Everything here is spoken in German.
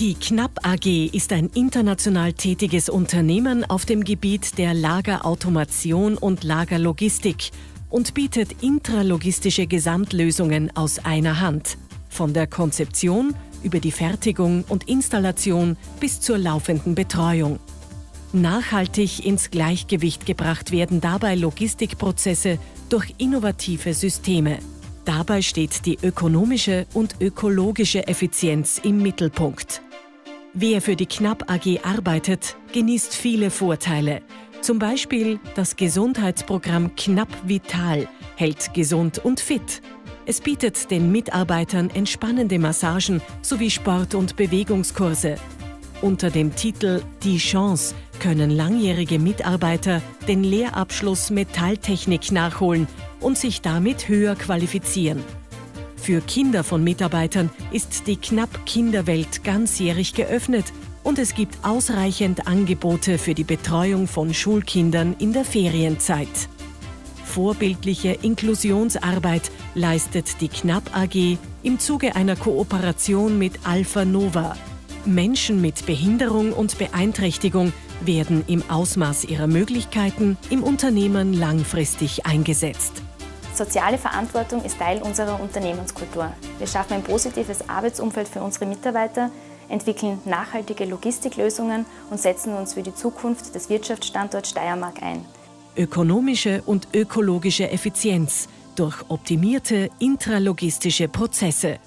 Die Knapp AG ist ein international tätiges Unternehmen auf dem Gebiet der Lagerautomation und Lagerlogistik und bietet intralogistische Gesamtlösungen aus einer Hand. Von der Konzeption über die Fertigung und Installation bis zur laufenden Betreuung. Nachhaltig ins Gleichgewicht gebracht werden dabei Logistikprozesse durch innovative Systeme. Dabei steht die ökonomische und ökologische Effizienz im Mittelpunkt. Wer für die Knapp AG arbeitet, genießt viele Vorteile. Zum Beispiel das Gesundheitsprogramm Knapp Vital hält gesund und fit. Es bietet den Mitarbeitern entspannende Massagen sowie Sport- und Bewegungskurse. Unter dem Titel Die Chance können langjährige Mitarbeiter den Lehrabschluss Metalltechnik nachholen und sich damit höher qualifizieren. Für Kinder von Mitarbeitern ist die Knapp Kinderwelt ganzjährig geöffnet und es gibt ausreichend Angebote für die Betreuung von Schulkindern in der Ferienzeit. Vorbildliche Inklusionsarbeit leistet die Knapp AG im Zuge einer Kooperation mit Alpha Nova. Menschen mit Behinderung und Beeinträchtigung werden im Ausmaß ihrer Möglichkeiten im Unternehmen langfristig eingesetzt. Soziale Verantwortung ist Teil unserer Unternehmenskultur. Wir schaffen ein positives Arbeitsumfeld für unsere Mitarbeiter, entwickeln nachhaltige Logistiklösungen und setzen uns für die Zukunft des Wirtschaftsstandorts Steiermark ein. Ökonomische und ökologische Effizienz durch optimierte intralogistische Prozesse.